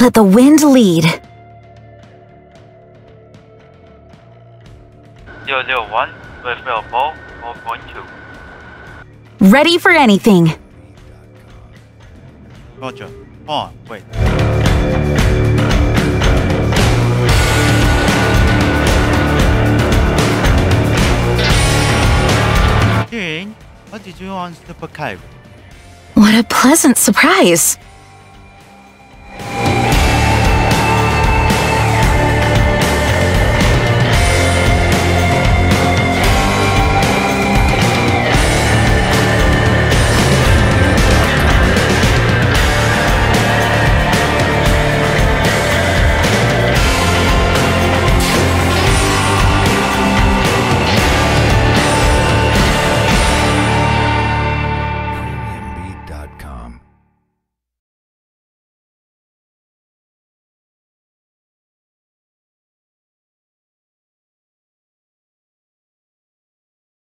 Let the wind lead. 001 with Ball 4.2. Ready for anything. Roger. On. Wait. Jane, what did you want to Kyber? What a pleasant surprise.